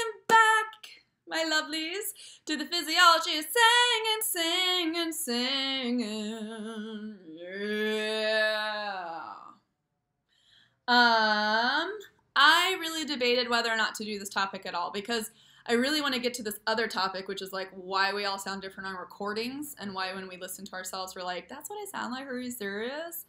welcome back, my lovelies, to the physiology of singing, singing, singing. Yeah. Um, I really debated whether or not to do this topic at all because I really want to get to this other topic, which is like why we all sound different on recordings and why when we listen to ourselves we're like, that's what I sound like. Are you serious?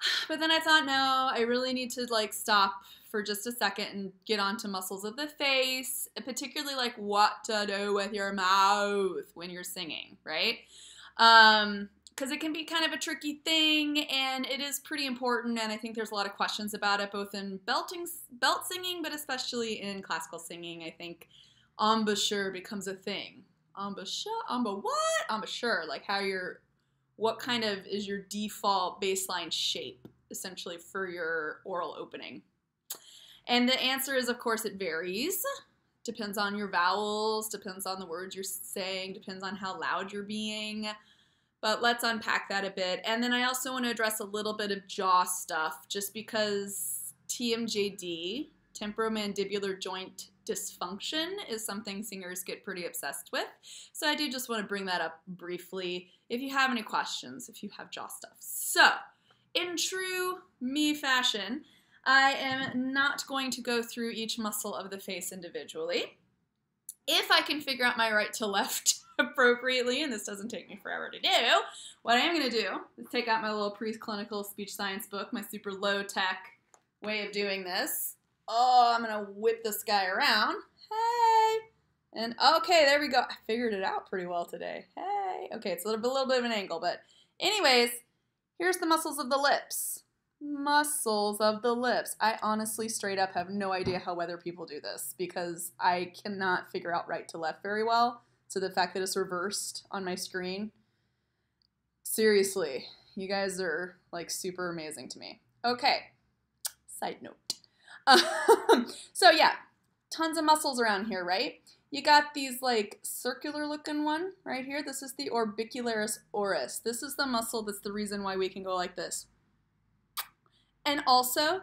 But then I thought, no, I really need to like stop for just a second and get onto muscles of the face, particularly like what to do with your mouth when you're singing, right? Um, because it can be kind of a tricky thing and it is pretty important and i think there's a lot of questions about it both in belting belt singing but especially in classical singing i think embouchure becomes a thing embouchure embouchure what embouchure like how you're what kind of is your default baseline shape essentially for your oral opening? And the answer is, of course, it varies. Depends on your vowels, depends on the words you're saying, depends on how loud you're being. But let's unpack that a bit. And then I also want to address a little bit of jaw stuff just because TMJD, temporomandibular joint dysfunction is something singers get pretty obsessed with. So I do just want to bring that up briefly if you have any questions, if you have jaw stuff. So, in true me fashion, I am not going to go through each muscle of the face individually. If I can figure out my right to left appropriately, and this doesn't take me forever to do, what I am going to do is take out my little preclinical speech science book, my super low tech way of doing this, Oh, I'm gonna whip this guy around. Hey. And okay, there we go. I figured it out pretty well today. Hey. Okay, it's a little, a little bit of an angle, but anyways, here's the muscles of the lips. Muscles of the lips. I honestly straight up have no idea how weather people do this because I cannot figure out right to left very well. So the fact that it's reversed on my screen, seriously, you guys are like super amazing to me. Okay, side note. Um, so yeah, tons of muscles around here, right? You got these like circular looking one right here. This is the orbicularis oris. This is the muscle that's the reason why we can go like this. And also,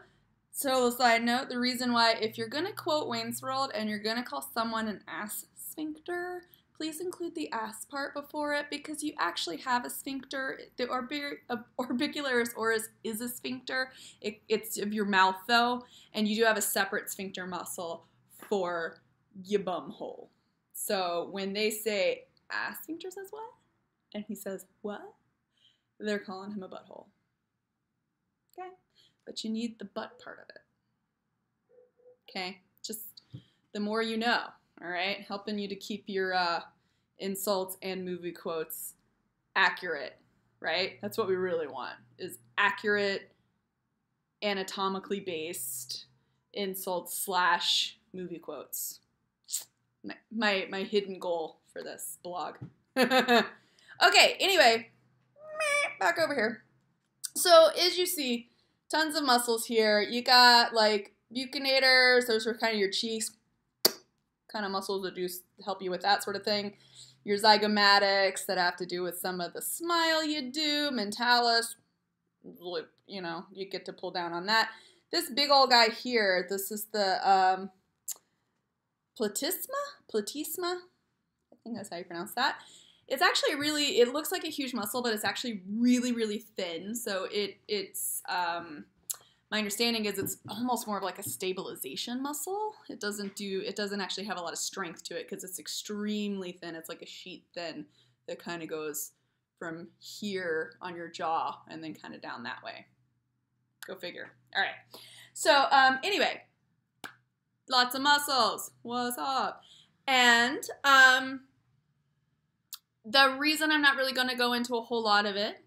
so side note, the reason why if you're to quote Wayne's World and you're to call someone an ass sphincter, please include the ass part before it because you actually have a sphincter. The orbi- uh, orbicularis oris is a sphincter. It, it's of your mouth though, and you do have a separate sphincter muscle for your bum hole. So when they say ass sphincter says what, and he says what, they're calling him a butthole. But you need the butt part of it. Okay, just the more you know all right? Helping you to keep your uh, insults and movie quotes accurate, right? That's what we really want is accurate, anatomically based insults slash movie quotes. My, my, my hidden goal for this blog. okay, anyway, back over here. So as you see, tons of muscles here. You got like buccinators, those are kind of your cheeks, kind of muscles that do help you with that sort of thing. Your zygomatics that have to do with some of the smile you do, mentalis, you know, you get to pull down on that. This big old guy here, this is the um, platysma? Platysma? I think that's how you pronounce that. It's actually really, it looks like a huge muscle, but it's actually really, really thin. So it it's um, my understanding is it's almost more of like a stabilization muscle. It doesn't do it doesn't actually have a lot of strength to it because it's extremely thin. It's like a sheet thin that kind of goes from here on your jaw and then kind of down that way. Go figure. All right. So um, anyway, lots of muscles. What's up? And um, the reason I'm not really going to go into a whole lot of it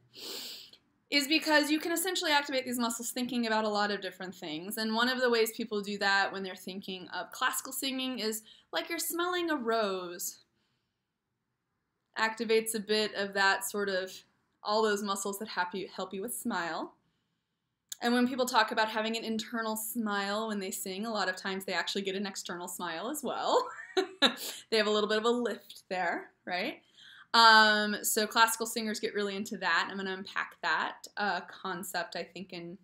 is because you can essentially activate these muscles thinking about a lot of different things. And one of the ways people do that when they're thinking of classical singing is like you're smelling a rose. Activates a bit of that sort of all those muscles that help you, help you with smile. And when people talk about having an internal smile when they sing, a lot of times they actually get an external smile as well. they have a little bit of a lift there, right? Um, so classical singers get really into that. I'm going to unpack that uh, concept, I think, in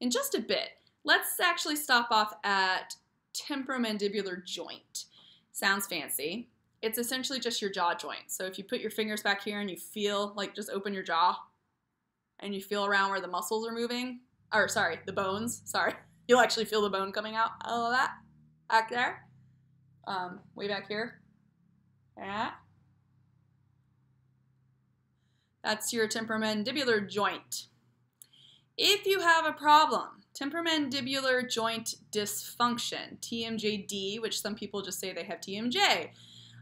in just a bit. Let's actually stop off at temporomandibular joint. Sounds fancy. It's essentially just your jaw joint. So if you put your fingers back here and you feel like just open your jaw and you feel around where the muscles are moving, or sorry, the bones, sorry, you'll actually feel the bone coming out. All of that back there. Um, way back here. Yeah. That's your temporomandibular joint. If you have a problem, temporomandibular joint dysfunction, TMJD, which some people just say they have TMJ.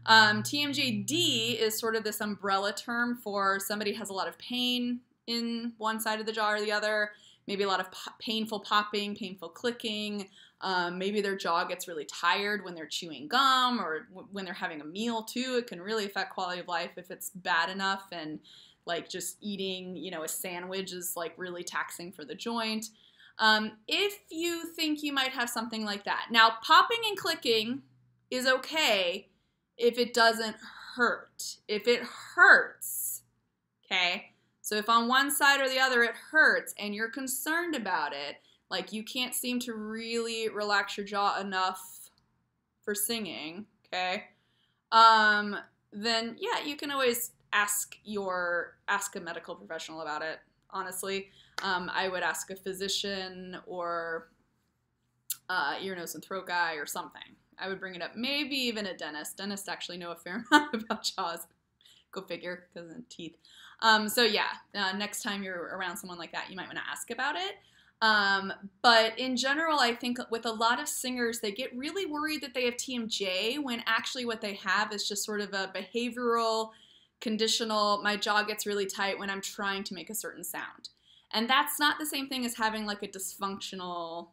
Um, TMJD is sort of this umbrella term for somebody has a lot of pain in one side of the jaw or the other, maybe a lot of po- painful popping, painful clicking. Um, maybe their jaw gets really tired when they're chewing gum or when they're having a meal too. It can really affect quality of life if it's bad enough and like just eating, you know, a sandwich is like really taxing for the joint. Um, if you think you might have something like that. Now, popping and clicking is okay if it doesn't hurt. If it hurts, okay? So if on one side or the other it hurts and you're concerned about it, like you can't seem to really relax your jaw enough for singing, okay? Um, then yeah, you can always ask your ask a medical professional about it. Honestly, um, I would ask a physician or uh, ear, nose, and throat guy or something. I would bring it up. Maybe even a dentist. Dentists actually know a fair amount about jaws. Go figure, because of teeth. Um, so yeah, uh, next time you're around someone like that, you might want to ask about it. Um, but in general, I think with a lot of singers, they get really worried that they have TMJ when actually what they have is just sort of a behavioral, conditional, my jaw gets really tight when I'm trying to make a certain sound. And that's not the same thing as having like a dysfunctional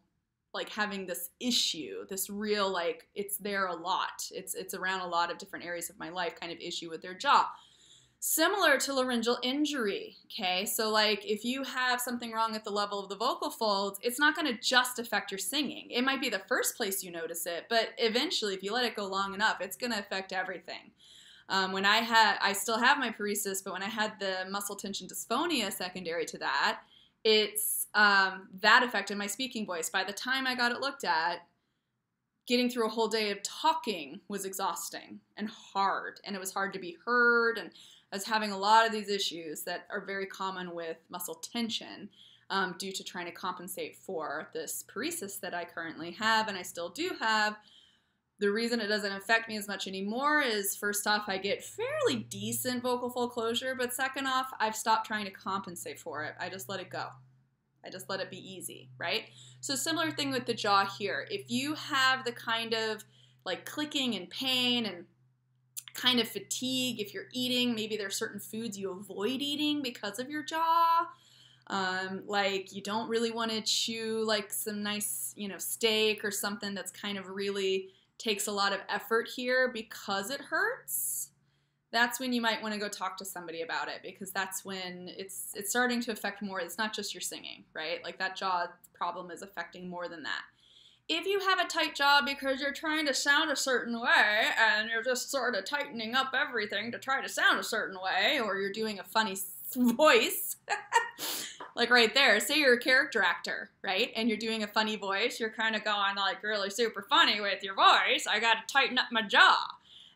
like having this issue, this real like it's there a lot. It's it's around a lot of different areas of my life kind of issue with their jaw. Similar to laryngeal injury, okay? So like if you have something wrong at the level of the vocal folds, it's not going to just affect your singing. It might be the first place you notice it, but eventually if you let it go long enough, it's going to affect everything. Um, when I had, I still have my paresis, but when I had the muscle tension dysphonia secondary to that, it's um, that affected my speaking voice. By the time I got it looked at, getting through a whole day of talking was exhausting and hard, and it was hard to be heard. And I was having a lot of these issues that are very common with muscle tension um, due to trying to compensate for this paresis that I currently have and I still do have. The reason it doesn't affect me as much anymore is first off, I get fairly decent vocal fold closure, but second off, I've stopped trying to compensate for it. I just let it go. I just let it be easy, right? So similar thing with the jaw here. If you have the kind of like clicking and pain and kind of fatigue, if you're eating, maybe there's certain foods you avoid eating because of your jaw. Um, like you don't really want to chew like some nice, you know, steak or something that's kind of really takes a lot of effort here because it hurts that's when you might want to go talk to somebody about it because that's when it's it's starting to affect more it's not just your singing right? Like that jaw problem is affecting more than that. If you have a tight jaw because you're trying to sound a certain way and you're just sort of tightening up everything to try to sound a certain way or you're doing a funny voice like right there say you're a character actor right and you're doing a funny voice you're kind of going like really super funny with your voice i got to tighten up my jaw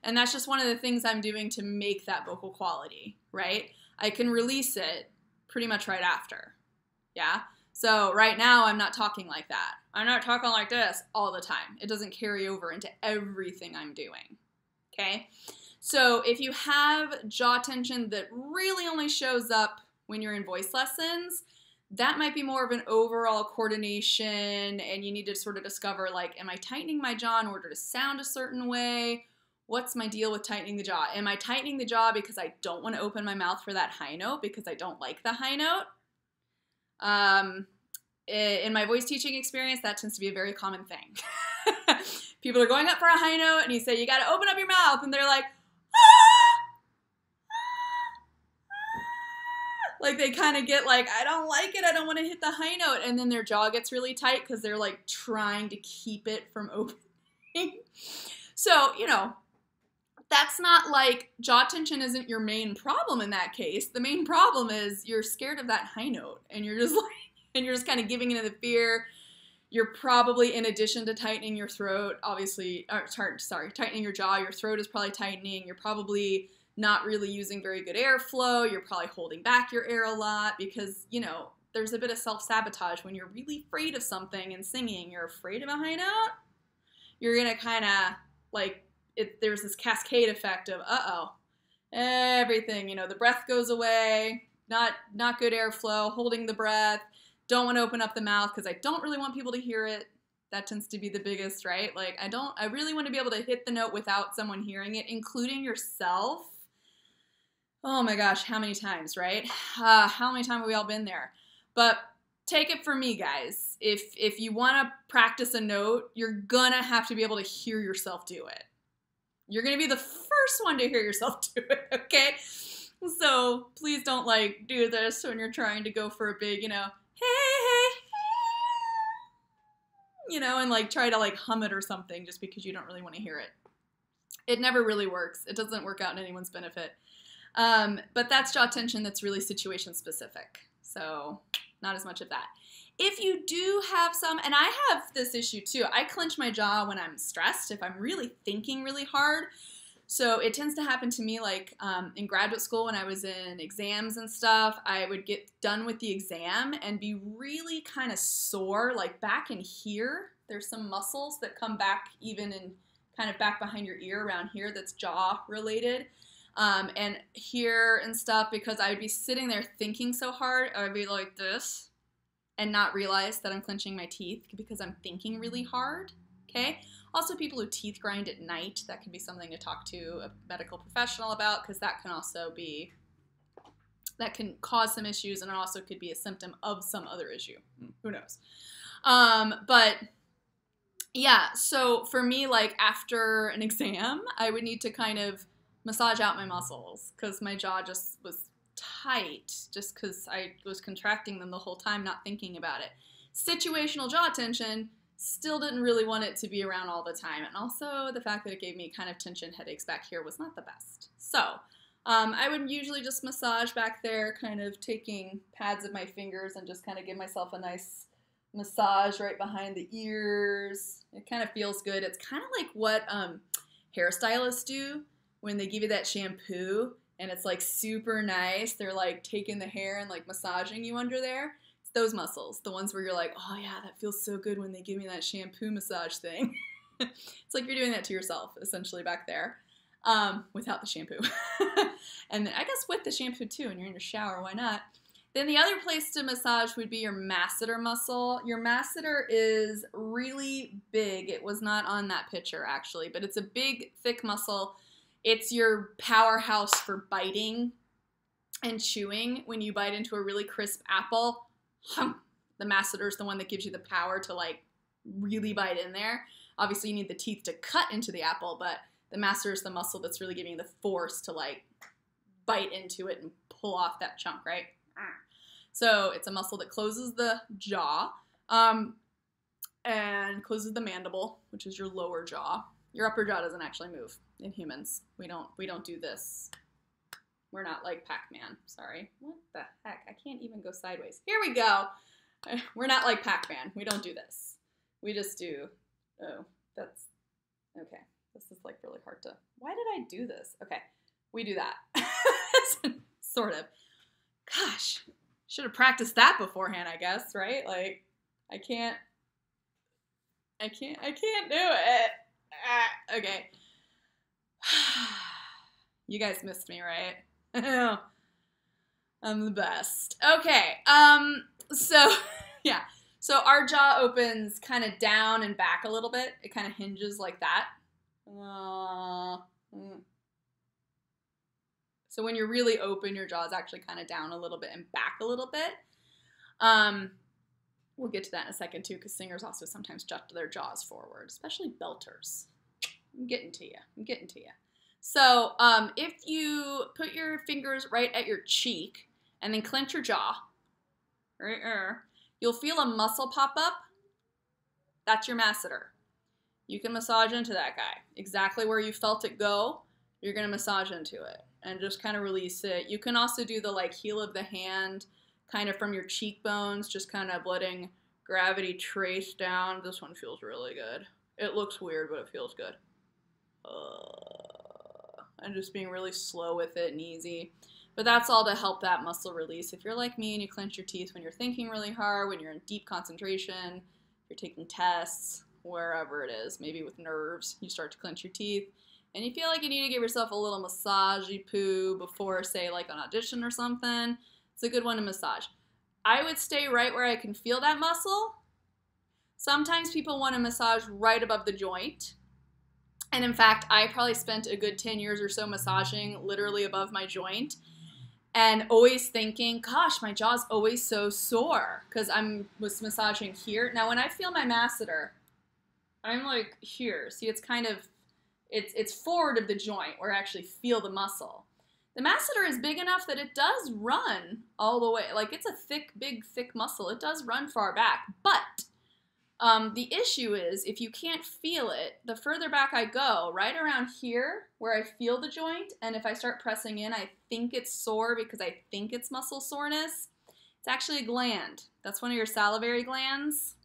and that's just one of the things I'm doing to make that vocal quality, right? I can release it pretty much right after. Yeah? So right now I'm not talking like that. I'm not talking like this all the time. It doesn't carry over into everything I'm doing. Okay? So if you have jaw tension that really only shows up when you're in voice lessons, that might be more of an overall coordination and you need to sort of discover like am I tightening my jaw in order to sound a certain way what's my deal with tightening the jaw? Am I tightening the jaw because I don't want to open my mouth for that high note because I don't like the high note? Um, in my voice teaching experience, that tends to be a very common thing. People are going up for a high note, and you say, You got to open up your mouth, and they're like, like they kind of get like, I don't like it, I don't want to hit the high note, and then their jaw gets really tight because they're like trying to keep it from opening. so, you know, that's not like jaw tension isn't your main problem in that case. The main problem is you're scared of that high note and you're just like and you're just kind of giving into the fear. you're probably, in addition to tightening your throat, obviously, or, sorry, tightening your jaw, your throat is probably tightening. You're probably not really using very good airflow. You're probably holding back your air a lot because, you know, there's a bit of self sabotage when you're really afraid of something and singing. You're afraid of a high note. You're going to kind of like, it, there's this cascade effect of, uh oh, everything, you know, the breath goes away, not, not good airflow, holding the breath don't want to open up the mouth because I don't really want people to hear it. That tends to be the biggest, right? Like, I don't, I really want to be able to hit the note without someone hearing it, including yourself. Oh my gosh, how many times, right? Uh, how many times have we all been there? But take it from me, guys. If if you want to practice a note, you're gonna have to be able to hear yourself do it. You're gonna be the first one to hear yourself do it, okay? So please don't like do this when you're trying to go for a big, you know, hey, hey, you know, and like try to like hum it or something just because you don't really want to hear it. It never really works. It doesn't work out in anyone's benefit. Um, but that's jaw tension that's really situation specific. So, not as much of that. If you do have some, and I have this issue too, I clench my jaw when I'm stressed, if I'm really thinking really hard. So it tends to happen to me like um, in graduate school when I was in exams and stuff. I would get done with the exam and be really kind of sore, like back in here. There's some muscles that come back even in kind of back behind your ear around here that's jaw related. Um, and here and stuff because I would be sitting there thinking so hard. I would be like this and not realize that I'm clenching my teeth because I'm thinking really hard. Okay. Also, people who teeth grind at night, that could be something to talk to a medical professional about because that can also be, that can cause some issues and it also could be a symptom of some other issue. Hmm. Who knows? Um, but yeah, so for me, like after an exam, I would need to kind of massage out my muscles because my jaw just was tight just because I was contracting them the whole time, not thinking about it. Situational jaw tension still didn't really want it to be around all the time. And also the fact that it gave me kind of tension headaches back here was not the best. So um, I would usually just massage back there, kind of taking pads of my fingers and just kind of give myself a nice massage right behind the ears. It kind of feels good. It's kind of like what um, hairstylists do when they give you that shampoo and it's like super nice. They're like taking the hair and like massaging you under there It's those muscles, the ones where you're like, oh yeah, that feels so good when they give me that shampoo massage thing. it's like you're doing that to yourself, essentially, back there, um, without the shampoo. and then I guess with the shampoo too, and you're in your shower, why not? Then the other place to massage would be your masseter muscle. Your masseter is really big. It was not on that picture actually, but it's a big, thick muscle. It's your powerhouse for biting and chewing. When you bite into a really crisp apple, hum, the masseter is the one that gives you the power to like really bite in there. Obviously, you need the teeth to cut into the apple, but the masseter is the muscle that's really giving you the force to like bite into it and pull off that chunk, right? So it's a muscle that closes the jaw um, and closes the mandible, which is your lower jaw. Your upper jaw doesn't actually move in humans. We don't we don't do this we're not like Pac-Man. Sorry. What the heck? I can't even go sideways. Here we go. We're not like Pac-Man. We don't do this. We just do. Oh, that's okay. This is like really hard to. Why did I do this? Okay, we do that. sort of. Gosh, should have practiced that beforehand. I guess, right? Like, I can't. I can't. I can't do it. Ah, okay. you guys missed me, right? I'm the best. Okay. Um. So, yeah. So our jaw opens kind of down and back a little bit. It kind of hinges like that. Uh, mm. So when you're really open, your jaw is actually kind of down a little bit and back a little bit. Um, we'll get to that in a second too, because singers also sometimes jut their jaws forward, especially belters. I'm getting to you. I'm getting to you. So um, if you put your fingers right at your cheek and then clench your jaw, you'll feel a muscle pop up. That's your masseter. You can massage into that guy. Exactly where you felt it go, you're going to massage into it and just kind of release it. You can also do the like heel of the hand kind of from your cheekbones, just kind of letting Gravity trace down. This one feels really good. It looks weird, but it feels good. Uh, I'm just being really slow with it and easy. But that's all to help that muscle release. If you're like me and you clench your teeth when you're thinking really hard, when you're in deep concentration, you're taking tests, wherever it is, maybe with nerves, you start to clench your teeth, and you feel like you need to give yourself a little massagey poo before, say, like an audition or something, it's a good one to massage. I would stay right where I can feel that muscle. Sometimes people want to massage right above the joint. And in fact, I probably spent a good 10 years or so massaging literally above my joint and always thinking, gosh, my jaw's always so sore because I'm was massaging here. Now, when I feel my masseter, I'm like here. See, it's kind of it's it's forward of the joint where I actually feel the muscle. The masseter is big enough that it does run all the way. Like it's a thick, big, thick muscle. It does run far back. But um, the issue is if you can't feel it, the further back I go, right around here where I feel the joint, and if I start pressing in, I think it's sore because I think it's muscle soreness. It's actually a gland. That's one of your salivary glands.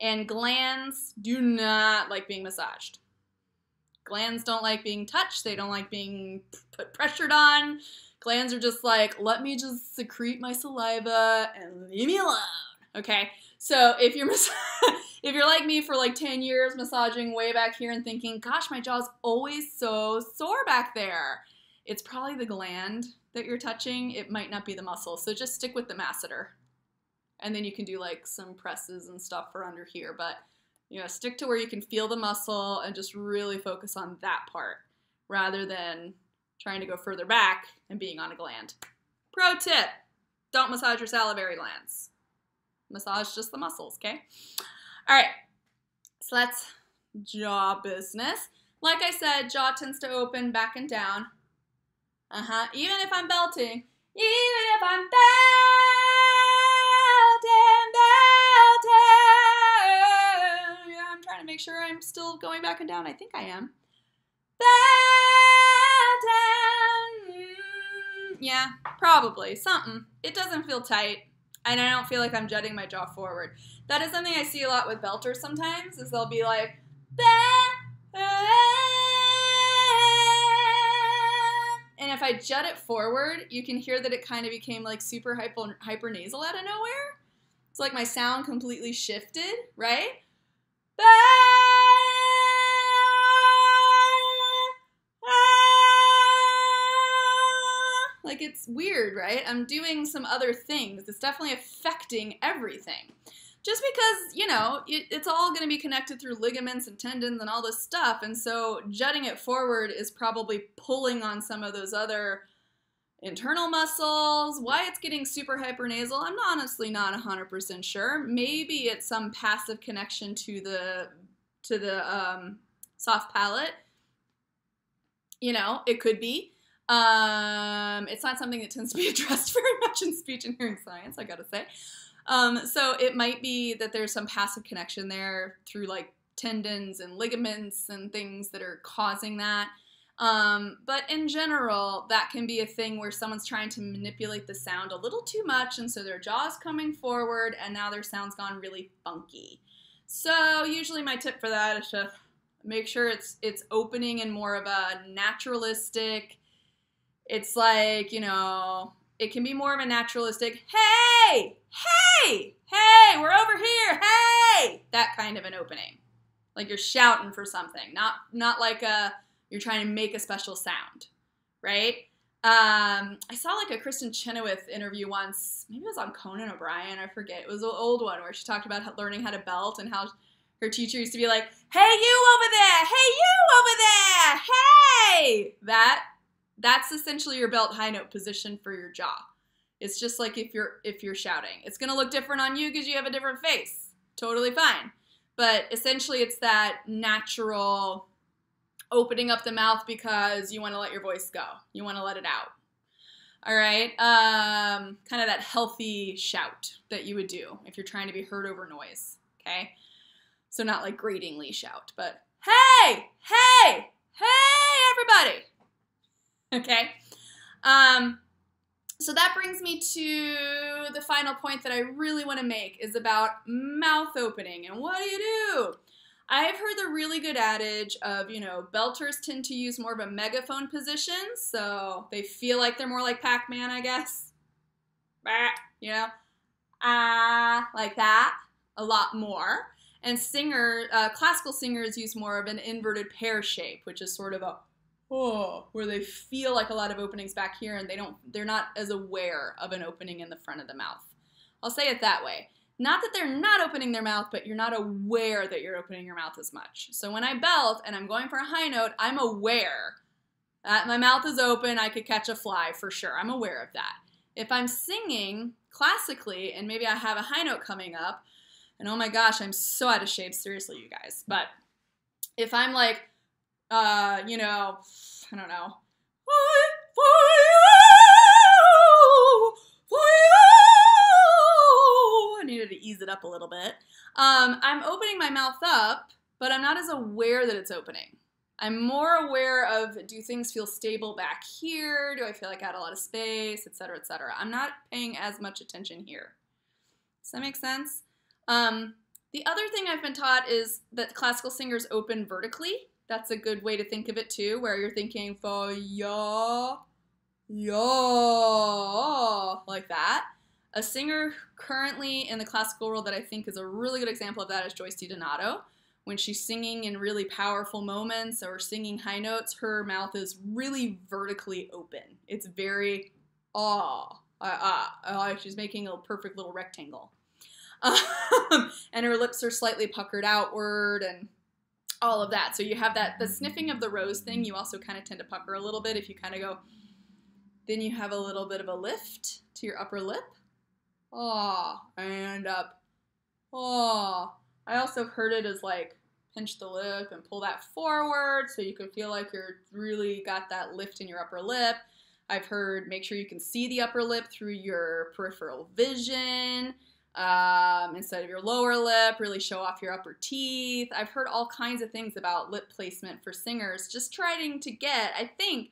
And glands do not like being massaged. Glands don't like being touched, they don't like being put pressured on. Glands are just like, let me just secrete my saliva and leave me alone. Okay? So if you're if you're like me for like 10 years massaging way back here and thinking, gosh, my jaw's always so sore back there, it's probably the gland that you're touching. It might not be the muscle. So just stick with the masseter. And then you can do like some presses and stuff for under here. But you know, stick to where you can feel the muscle and just really focus on that part rather than trying to go further back and being on a gland. Pro tip don't massage your salivary glands. Massage just the muscles, okay? All right, so that's jaw business. Like I said, jaw tends to open back and down. Uh huh. Even if I'm belting, even if I'm belting, belting. Yeah, I'm trying to make sure I'm still going back and down. I think I am. Belting. Mm, yeah, probably. Something. It doesn't feel tight and I don't feel like I'm jutting my jaw forward. That is something I see a lot with belters sometimes, is they'll be like, ah, ah. and if I jut it forward, you can hear that it kind of became like super hyper, hyper nasal out of nowhere. It's like my sound completely shifted, right? Like it's weird, right? I'm doing some other things. It's definitely affecting everything. Just because, you know, it, it's all going to be connected through ligaments and tendons and all this stuff. And so jutting it forward is probably pulling on some of those other internal muscles. Why it's getting super hypernasal, I'm honestly not 100% sure. Maybe it's some passive connection to the to the um, soft palate. You know, it could be. Um, it's not something that tends to be addressed very much in speech and hearing science, I gotta say. Um, so it might be that there's some passive connection there through like tendons and ligaments and things that are causing that. Um, but in general, that can be a thing where someone's trying to manipulate the sound a little too much, and so their jaw's coming forward, and now their sound's gone really funky. So usually, my tip for that is to make sure it's it's opening in more of a naturalistic, it's like, you know, it can be more of a naturalistic, hey, hey, hey, we're over here, hey, that kind of an opening. Like you're shouting for something, not not like a you're trying to make a special sound, right? Um, I saw like a Kristin Chenoweth interview once. Maybe it was on Conan O'Brien. I forget. It was an old one where she talked about learning how to belt and how her teacher used to be like, "Hey, you over there! Hey, you over there! Hey!" That that's essentially your belt high note position for your jaw. It's just like if you're if you're shouting. It's going to look different on you because you have a different face. Totally fine. But essentially it's that natural opening up the mouth because you want to let your voice go. You want to let it out. All right. Um, kind of that healthy shout that you would do if you're trying to be heard over noise. Okay. So not like gratingly shout, but hey, hey, hey, everybody. okay? Um, so that brings me to the final point that I really want to make is about mouth opening. And what do you do? I've heard the really good adage of, you know, belters tend to use more of a megaphone position, so they feel like they're more like Pac Man, I guess. You know, ah, like that, a lot more. And singer, uh, classical singers use more of an inverted pear shape, which is sort of a oh, where they feel like a lot of openings back here, and they don't, they're not as aware of an opening in the front of the mouth. I'll say it that way. Not that they're not opening their mouth, but you're not aware that you're opening your mouth as much. So when I belt and I'm going for a high note, I'm aware that my mouth is open, I could catch a fly for sure. I'm aware of that. If I'm singing classically and maybe I have a high note coming up, and oh my gosh, I'm so out of shape, seriously, you guys. But if I'm like, uh, you know, I don't know, I needed to ease it up a little bit. Um, I'm opening my mouth up, but I'm not as aware that it's opening. I'm more aware of do things feel stable back here? Do I feel like I had a lot of space, etc., etc. I'm not paying as much attention here. Does that make sense? Um, the other thing I've been taught is that classical singers open vertically. That's a good way to think of it too, where you're thinking for ya, ya, like that. A singer currently in the classical world that I think is a really good example of that is Joyce DiDonato. When she's singing in really powerful moments or singing high notes, her mouth is really vertically open. It's very ah, ah, ah. She's making a perfect little rectangle. Um, and her lips are slightly puckered outward and all of that. So you have that, the sniffing of the rose thing, you also kind of tend to pucker a little bit if you kind of go, then you have a little bit of a lift to your upper lip oh, and up, oh. I also heard it as like pinch the lip and pull that forward so you can feel like you're really got that lift in your upper lip. I've heard make sure you can see the upper lip through your peripheral vision um, instead of your lower lip, really show off your upper teeth. I've heard all kinds of things about lip placement for singers, just trying to get, I think,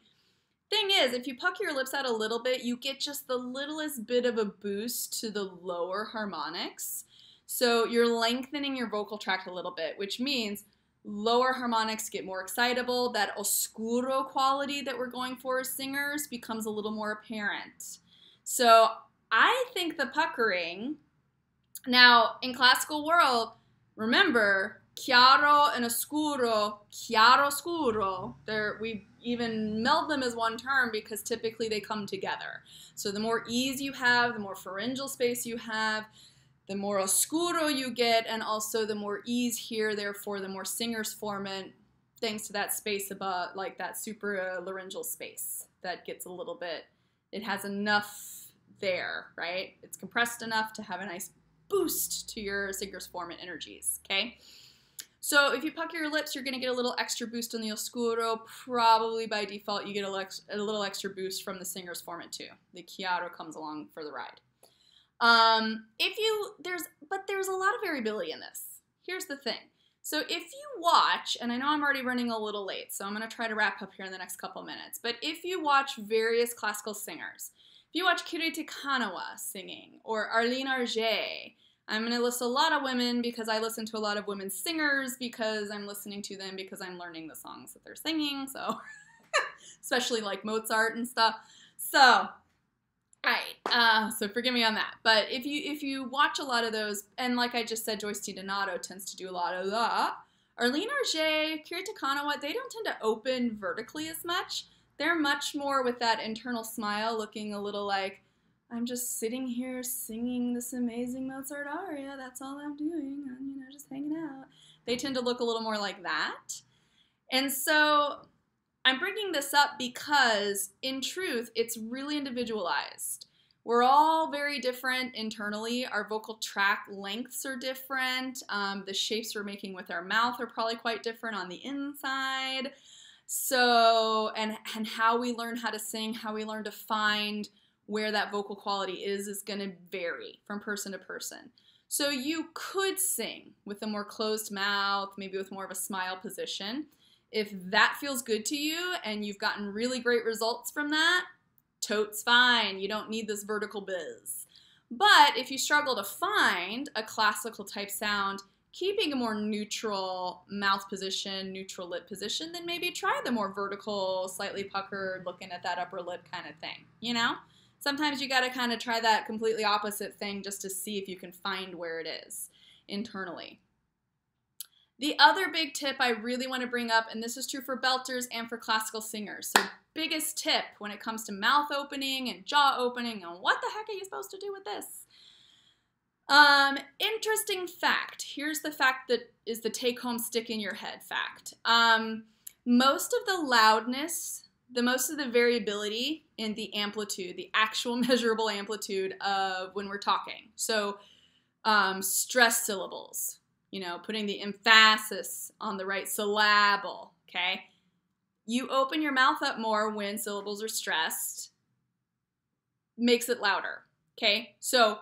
Thing is, if you puck your lips out a little bit, you get just the littlest bit of a boost to the lower harmonics. So you're lengthening your vocal tract a little bit, which means lower harmonics get more excitable. That oscuro quality that we're going for as singers becomes a little more apparent. So I think the puckering, now in classical world, remember, chiaro and oscuro, chiaro scuro, they're, we even meld them as one term because typically they come together. So the more ease you have, the more pharyngeal space you have, the more oscuro you get, and also the more ease here, therefore the more singers formant, thanks to that space above, like that super laryngeal space that gets a little bit, it has enough there, right? It's compressed enough to have a nice boost to your singers formant energies, okay? So if you pucker your lips, you're going to get a little extra boost on the oscuro. Probably by default, you get a little extra boost from the singer's formant too. The chiaro comes along for the ride. Um, if you there's but there's a lot of variability in this. Here's the thing. So if you watch, and I know I'm already running a little late, so I'm going to try to wrap up here in the next couple minutes. But if you watch various classical singers, if you watch Kiri Te Kanawa singing or Arleen Auger, I'm going to list a lot of women because I listen to a lot of women singers because I'm listening to them because I'm learning the songs that they're singing. So, especially like Mozart and stuff. So, right. Uh, so forgive me on that. But if you if you watch a lot of those, and like I just said, Joyce DiDonato tends to do a lot of that. Arleen Auger, Kiri Te Kanawa, they don't tend to open vertically as much. They're much more with that internal smile, looking a little like I'm just sitting here singing this amazing Mozart aria. That's all I'm doing. I'm, you know, just hanging out. They tend to look a little more like that. And so I'm bringing this up because, in truth, it's really individualized. We're all very different internally. Our vocal tract lengths are different. Um, the shapes we're making with our mouth are probably quite different on the inside. So, and, and how we learn how to sing, how we learn to find where that vocal quality is is going to vary from person to person. So you could sing with a more closed mouth, maybe with more of a smile position. If that feels good to you and you've gotten really great results from that, totes fine. You don't need this vertical biz. But if you struggle to find a classical type sound, keeping a more neutral mouth position, neutral lip position, then maybe try the more vertical, slightly puckered, looking at that upper lip kind of thing, you know? Sometimes you got to kind of try that completely opposite thing just to see if you can find where it is internally. The other big tip I really want to bring up, and this is true for belters and for classical singers. So, biggest tip when it comes to mouth opening and jaw opening, and what the heck are you supposed to do with this? Um, interesting fact. Here's the fact that is the take home stick in your head fact. Um, most of the loudness, the most of the variability in the amplitude, the actual measurable amplitude of when we're talking. So, um, stress syllables, you know, putting the emphasis on the right syllable, okay? You open your mouth up more when syllables are stressed, makes it louder, okay? So,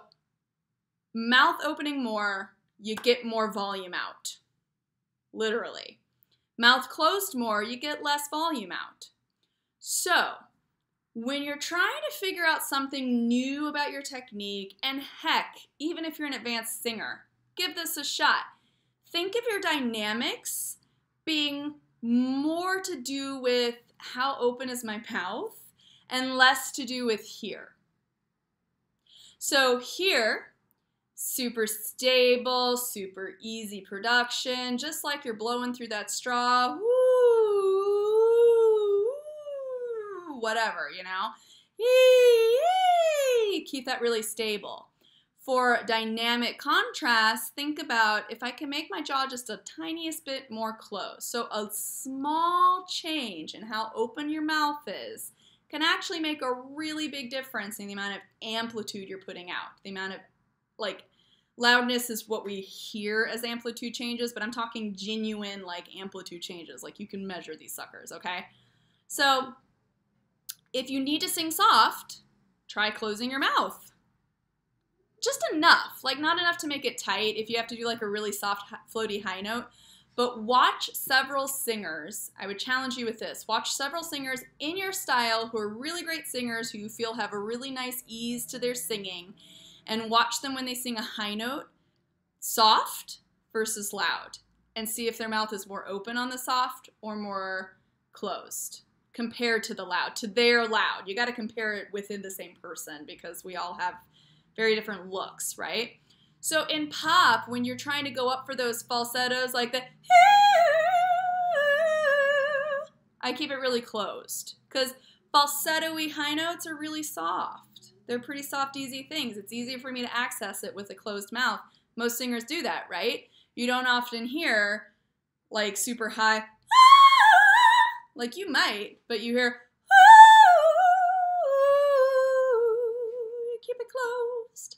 mouth opening more, you get more volume out, literally. Mouth closed more, you get less volume out. So, when you're trying to figure out something new about your technique, and heck, even if you're an advanced singer, give this a shot think of your dynamics being more to do with how open is my mouth and less to do with here. So here, super stable, super easy production, just like you're blowing through that straw, woo, whatever, you know. Keep that really stable. For dynamic contrast, think about if I can make my jaw just a tiniest bit more closed. So a small change in how open your mouth is can actually make a really big difference in the amount of amplitude you're putting out. The amount of, like, loudness is what we hear as amplitude changes, but I'm talking genuine, like, amplitude changes. Like, you can measure these suckers, okay? So, if you need to sing soft, try closing your mouth just enough, like not enough to make it tight if you have to do like a really soft, floaty high note. But watch several singers. I would challenge you with this. Watch several singers in your style who are really great singers who you feel have a really nice ease to their singing and watch them when they sing a high note, soft versus loud, and see if their mouth is more open on the soft or more closed compared to the loud, to their loud. You got to compare it within the same person because we all have very different looks, right? So in pop, when you're trying to go up for those falsettos like the I keep it really closed because falsetto-y high notes are really soft. They're pretty soft, easy things. It's easy for me to access it with a closed mouth. Most singers do that, right? You don't often hear like super high, like you might, but you hear keep it closed.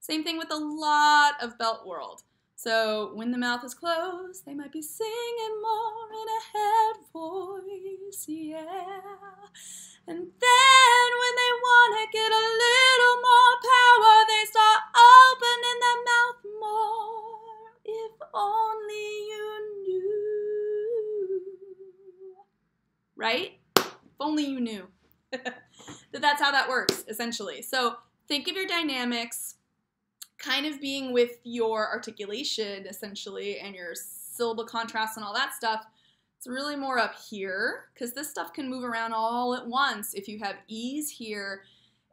Same thing with a lot of belt world. So when the mouth is closed, they might be singing more in a head voice, yeah. And then when they want to get a little more power, they start opening their mouth more. If only you knew. Right? If only you knew. that that's how that works, essentially. So think of your dynamics kind of being with your articulation essentially and your syllable contrast and all that stuff, really more up here because this stuff can move around all at once if you have ease here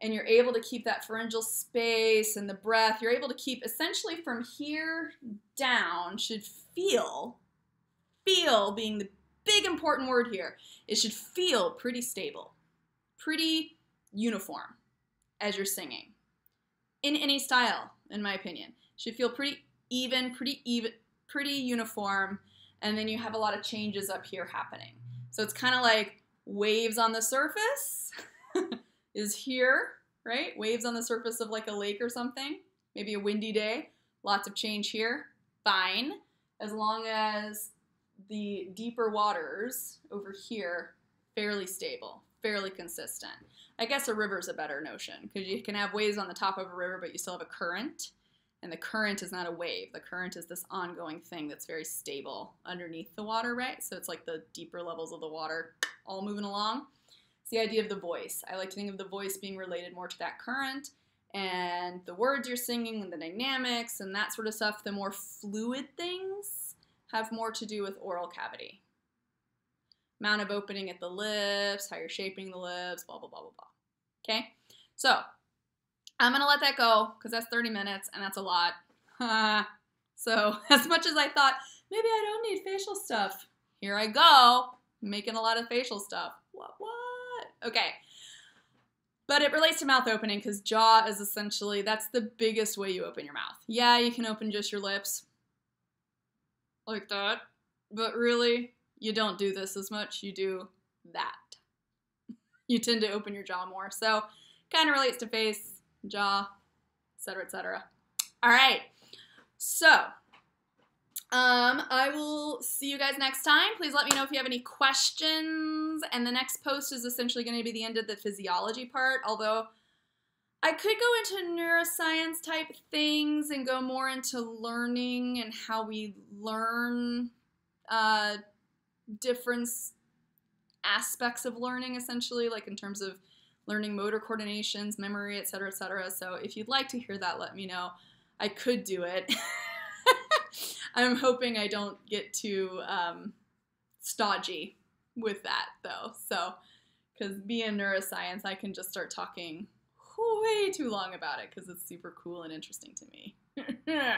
and you're able to keep that pharyngeal space and the breath. You're able to keep essentially from here down should feel, feel being the big important word here. It should feel pretty stable, pretty uniform as you're singing in any style in my opinion. Should feel pretty even, pretty even, pretty uniform, and then you have a lot of changes up here happening. So it's kind of like waves on the surface is here, right? Waves on the surface of like a lake or something, maybe a windy day, lots of change here, fine, as long as the deeper waters over here fairly stable, fairly consistent. I guess a river is a better notion because you can have waves on the top of a river, but you still have a current. And the current is not a wave. The current is this ongoing thing that's very stable underneath the water, right? So it's like the deeper levels of the water all moving along. It's the idea of the voice. I like to think of the voice being related more to that current and the words you're singing and the dynamics and that sort of stuff. The more fluid things have more to do with oral cavity. Amount of opening at the lips, how you're shaping the lips, blah, blah, blah, blah, blah. Okay? So I'm going to let that go because that's 30 minutes and that's a lot. so, as much as I thought, maybe I don't need facial stuff, here I go, making a lot of facial stuff. What, what? Okay. But it relates to mouth opening because jaw is essentially that's the biggest way you open your mouth. Yeah, you can open just your lips like that, but really, you don't do this as much. You do that. You tend to open your jaw more. So, kind of relates to face, jaw, etc., etc. All right. So, um, I will see you guys next time. Please let me know if you have any questions. And the next post is essentially going to be the end of the physiology part, although I could go into neuroscience type things and go more into learning and how we learn uh, different aspects of learning, essentially, like in terms of learning motor coordinations, memory, et cetera, et cetera. So if you'd like to hear that, let me know. I could do it. I'm hoping I don't get too um, stodgy with that though. So, because being neuroscience, I can just start talking way too long about it because it's super cool and interesting to me.